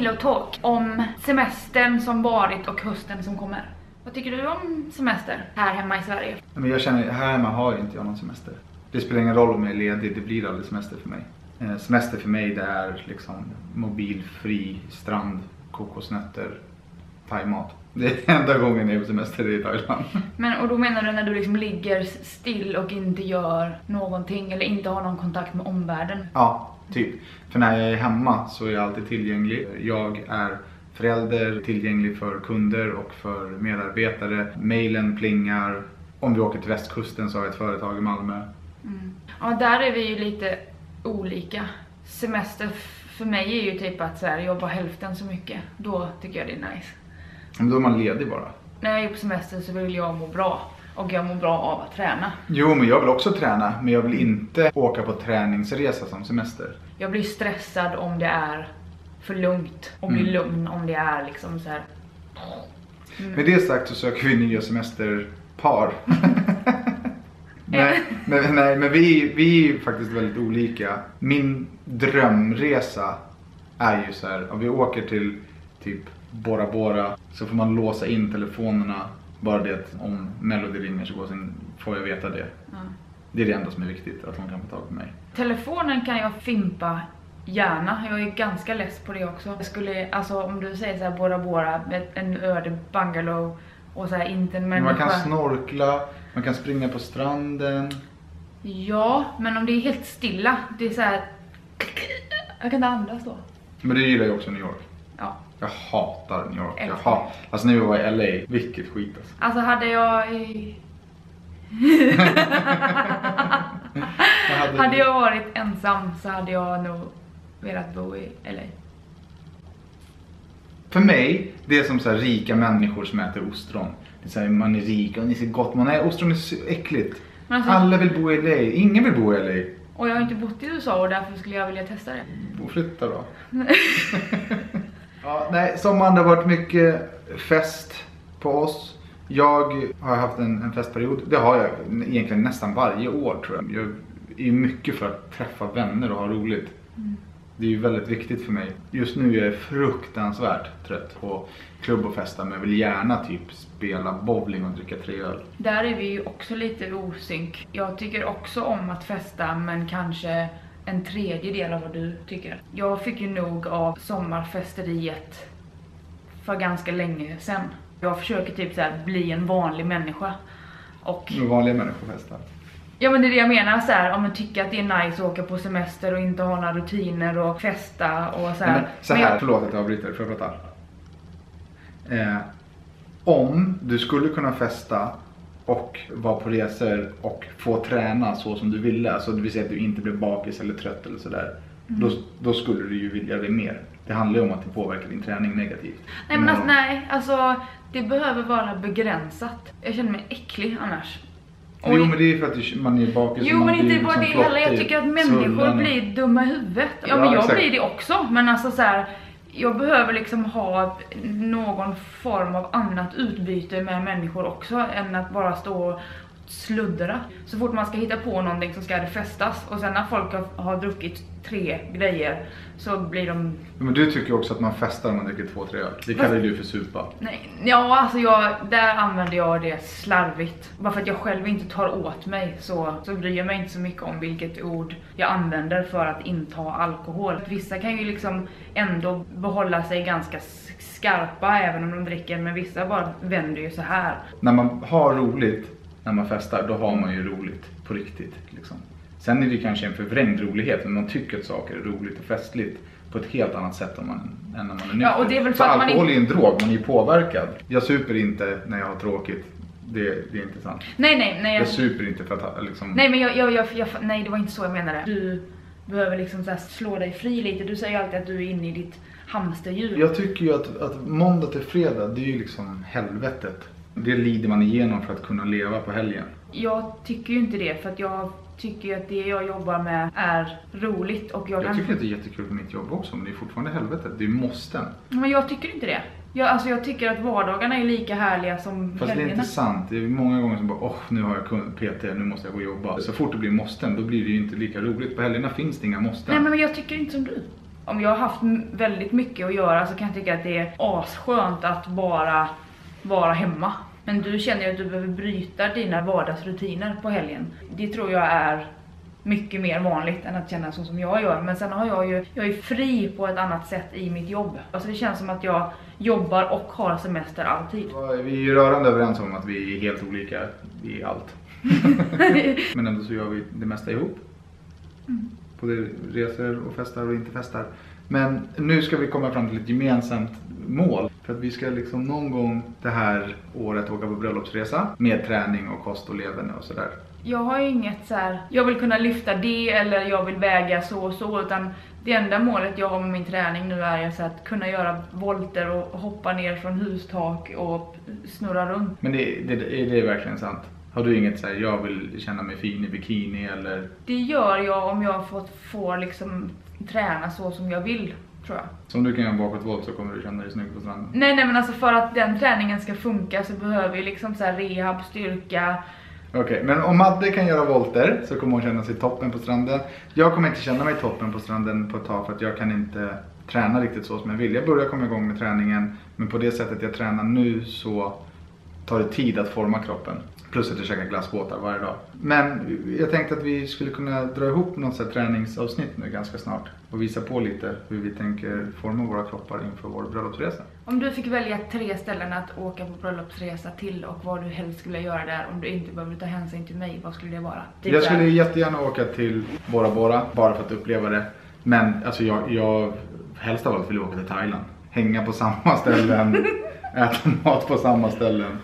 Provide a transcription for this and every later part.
Pillow Talk om semestern som varit och hösten som kommer. Vad tycker du om semester här hemma i Sverige? Men jag känner, här hemma har inte jag någon semester. Det spelar ingen roll om jag är ledig, det blir aldrig semester för mig. Eh, semester för mig det är liksom mobilfri strand, kokosnötter, thaimat. Det är enda gången jag är på semester i Thailand. Men och då menar du när du liksom ligger still och inte gör någonting eller inte har någon kontakt med omvärlden? Ja, typ. För när jag är hemma så är jag alltid tillgänglig. Jag är förälder, tillgänglig för kunder och för medarbetare. Mailen plingar. Om vi åker till västkusten så har jag ett företag i Malmö. Mm. Ja, där är vi ju lite olika. Semester för mig är ju typ att så här, jobba hälften så mycket. Då tycker jag det är nice. Men då är man ledig bara. När jag är på semester så vill jag må bra. Och jag mår bra av att träna. Jo, men jag vill också träna. Men jag vill inte åka på träningsresa som semester. Jag blir stressad om det är för lugnt. Och blir Mm. lugn om det är liksom så här. Med det sagt så söker vi nya semesterpar. nej, men, nej, men vi, vi är ju faktiskt väldigt olika. Min drömresa är ju så här, om vi åker till typ Bora Bora så får man låsa in telefonerna. Bara det att om Melody ringer så går sen, får jag veta det. Ja. Det är det enda som är viktigt, att hon kan få tag på mig. Telefonen kan jag fimpa gärna. Jag är ganska less på det också. Jag skulle, alltså om du säger så här Bora Bora, en öde bungalow och så här inte en människa. man kan snorkla, man kan springa på stranden. Ja, men om det är helt stilla, det är så här. Jag kan inte andas då. Men det gillar jag också New York. Ja. Jag hatar New York. Jag Älskar hat, alltså när vi var i LA, vilket skit alltså. Alltså hade jag... hade- hade jag varit ensam så hade jag nog velat bo i LA. För mig, det är som så här rika människor som äter ostron. Det är så här, man är rik och är så gott. Man är, ostron är så äckligt. Alltså, Alla vill bo i LA. Ingen vill bo i LA. Och jag har inte bott i USA och därför skulle jag vilja testa det. Och flytta då. ja, nej, sommaren det har varit mycket fest på oss. Jag har haft en, en festperiod. Det har jag egentligen nästan varje år tror jag. Jag är mycket för att träffa vänner och ha roligt. Det är ju väldigt viktigt för mig. Just nu är jag fruktansvärt trött på klubb och festa men jag vill gärna typ spela bowling och dricka tre öl. Där är vi ju också lite osynk. Jag tycker också om att festa men kanske en tredjedel av vad du tycker. Jag fick ju nog av sommarfesteriet för ganska länge sedan. Jag försöker typ så här bli en vanlig människa. Och vanliga människor festar. ja men det är det jag menar så här, om man tycker att det är nice att åka på semester och inte ha några rutiner och festa och så här. Men så Men här, jag- förlåt att jag avbryter, får jag prata? Eh, om du skulle kunna festa och vara på resor och få träna så som du ville, alltså det vill säga att du inte blev bakis eller trött eller sådär. Mm. Då, då skulle du ju vilja det mer. Det handlar ju om att det påverkar din träning negativt. Nej men alltså, nej, alltså det behöver vara begränsat. Jag känner mig äcklig annars. Och- Jo men det är för att man är bakis Jo men inte bara det heller, jag tycker att människor svullen. blir dumma i huvudet. Ja, Ja, men jag exakt. blir det också, men alltså så här. Jag behöver liksom ha någon form av annat utbyte med människor också än att bara stå sluddra. Så fort man ska hitta på någonting så ska det festas och sen när folk har, har druckit tre grejer så blir de Men du tycker också att man festar om man dricker två, tre öl. Det kallar ju du för supa. Nej, ja alltså jag, där använder jag det slarvigt. Bara för att jag själv inte tar åt mig så, så bryr jag mig inte så mycket om vilket ord jag använder för att inta alkohol. Vissa kan ju liksom ändå behålla sig ganska skarpa även om de dricker men vissa bara vänder ju så här. När man har roligt när man festar, då har man ju roligt på riktigt. Liksom. Sen är det kanske en förvrängd rolighet, men man tycker att saker är roligt och festligt på ett helt annat sätt än, man, än när man är nykter. Ja, och det är väl så för att man alkohol inte- är en drog, man är ju påverkad. Jag super inte när jag har tråkigt. Det, det är inte sant. Nej nej nej. Jag, Jag super inte för att liksom... nej men jag, jag, jag, jag, nej det var inte så jag menade. Du behöver liksom så här slå dig fri lite. Du säger alltid att du är inne i ditt hamsterhjul. Jag tycker ju att, att måndag till fredag, det är ju liksom helvetet. Det lider man igenom för att kunna leva på helgen. Jag tycker ju inte det för att jag tycker att det jag jobbar med är roligt och jag, Jag kan... tycker att det är jättekul på mitt jobb också, men det är fortfarande helvetet. Det är måsten. Men jag tycker inte det. Jag, alltså jag tycker att vardagarna är lika härliga som Fast det är helgerna. inte sant. Det är många gånger som bara åh nu har jag kund- PT, nu måste jag gå och jobba. Så fort det blir måsten då blir det ju inte lika roligt. På helgerna finns det inga måsten. Nej men jag tycker inte som du. om jag har haft väldigt mycket att göra så kan jag tycka att det är asskönt att bara vara hemma. Men du känner ju att du behöver bryta dina vardagsrutiner på helgen. Det tror jag är mycket mer vanligt än att känna så som jag gör. Men sen har jag ju, jag är fri på ett annat sätt i mitt jobb. Alltså det känns som att jag jobbar och har semester alltid. Vi är ju rörande överens om att vi är helt olika i allt. Men ändå så gör vi det mesta ihop. Både resor och festar och inte festar. Men nu ska vi komma fram till ett gemensamt mål. För att vi ska liksom någon gång det här året åka på bröllopsresa. Med träning och kost och leverne och sådär. Jag har ju inget så här. jag vill kunna lyfta det eller jag vill väga så och så utan det enda målet jag har med min träning nu är så att kunna göra volter och hoppa ner från hustak och snurra runt. Men det, det, det, det är verkligen sant. Har du inget såhär, jag vill känna mig fin i bikini eller? Det gör jag om jag får, får liksom träna så som jag vill tror jag. Som du kan göra en bakåtvolt så kommer du känna dig snygg på stranden. Nej nej men alltså för att den träningen ska funka så behöver vi liksom så här rehab, styrka. Okej, men om Madde kan göra volter så kommer hon känna sig toppen på stranden. Jag kommer inte känna mig toppen på stranden på ett tag för att jag kan inte träna riktigt så som jag vill. Jag börjar komma igång med träningen men på det sättet jag tränar nu så tar det tid att forma kroppen. Plus att jag käkar glassbåtar varje dag. Men jag tänkte att vi skulle kunna dra ihop något så träningsavsnitt nu ganska snart. Och visa på lite hur vi tänker forma våra kroppar inför vår bröllopsresa. Om du fick välja tre ställen att åka på bröllopsresa till och vad du helst skulle göra där om du inte behövde ta hänsyn till mig, vad skulle det vara? Typ Jag där. skulle jättegärna åka till Bora Bora bara för att uppleva det. Men alltså jag, jag helst av allt vill åka till Thailand. Hänga på samma ställen, äta mat på samma ställen.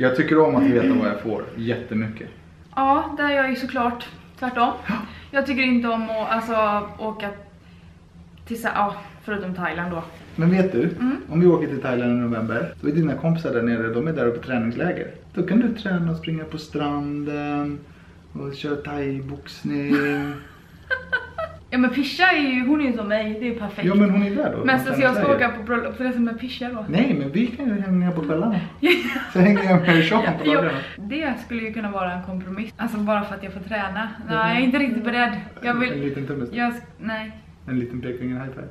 Jag tycker om att veta vad jag får jättemycket. Ja, där är jag ju såklart tvärtom. Jag tycker inte om att alltså, åka till, ja, förutom Thailand då. Men vet du, Mm. om vi åker till Thailand i november, då är dina kompisar där nere, de är där uppe på träningsläger. Då kan du träna och springa på stranden och köra thaiboxning. Ja men Pisha är ju, hon är ju som mig, det är ju perfekt. Ja men hon är där då. men så, så jag ska åka på bröllopsresa med Pisha då? Nej men vi kan ju hänga på kvällarna. Så hänger jag med i shoppen på dagarna. det skulle ju kunna vara en kompromiss. Alltså bara för att jag får träna. Nej, jag är inte riktigt beredd. Jag En vill... liten tumme. Jag, nej. En liten pekfinger high five.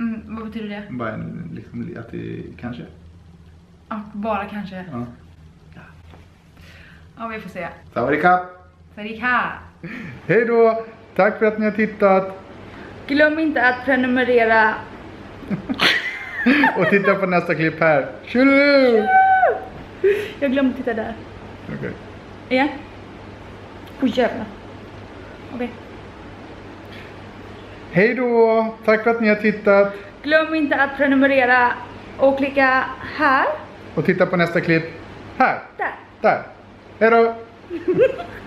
Mm, vad betyder det? Bara en, liksom, att det kanske. Ja, bara kanske. Ja. Ja, vi får se. Sawadika! Sarika! Hej då! Tack för att ni har tittat Glöm inte att prenumerera. och titta på nästa klipp här. Tjolilu! Jag glömde titta där. Okej. Igen. Oj jävlar. Okej. Hej då! Tack för att ni har tittat Glöm inte att prenumerera och klicka här. och titta på nästa klipp här. Där. Där. Hej då!